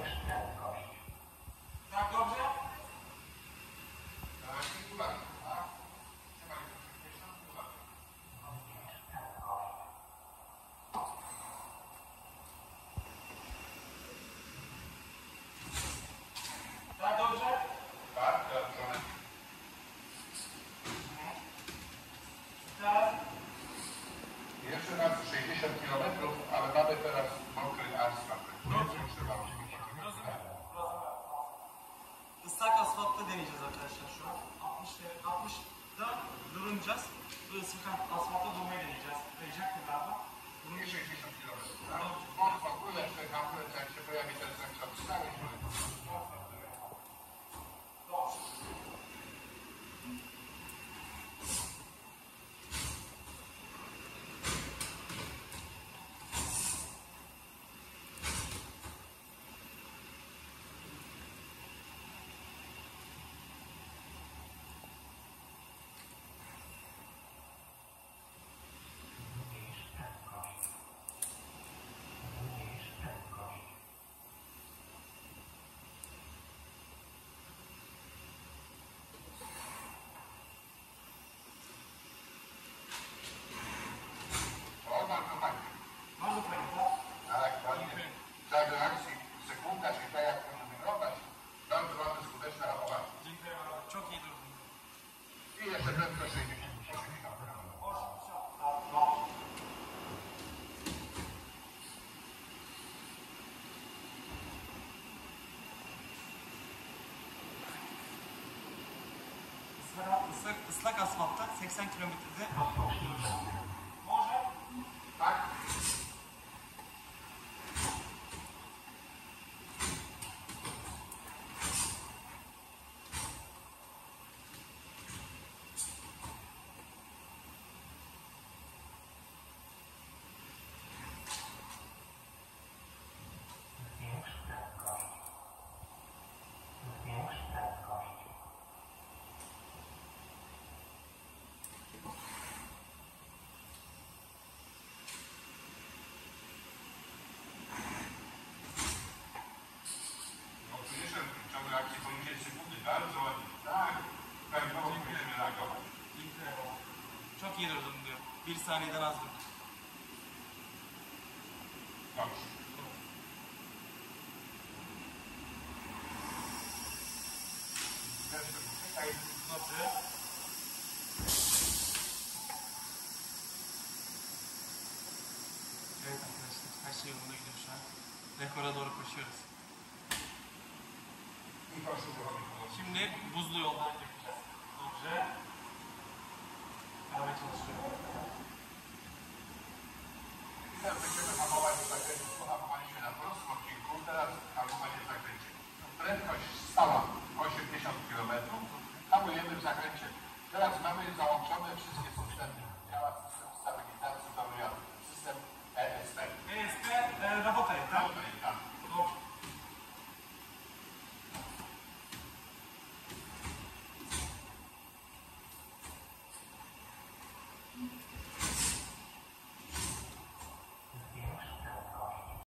Yeah. Duracağız. Böyle sıkan asfalta durmayı deneyeceğiz. Kayacak mı galiba? Bunun Nie 60 km. On ıslak, ıslak asfaltta 80 kilometrede Çok iyi durdun diyor. Bir saniyeden az poczekaj. Dobrze. Evet arkadaşlar her şey yolunda gidiyor şu an. Rekora doğru koşuyoruz. Şimdi buzlu yoldan gideceğiz. Dobrze. Araba tak çalışıyor. Prędkość stała 80 km. Hamujemy w zakręcie. Teraz mamy załączone wszystkie potrzebne działa system stabilizacji.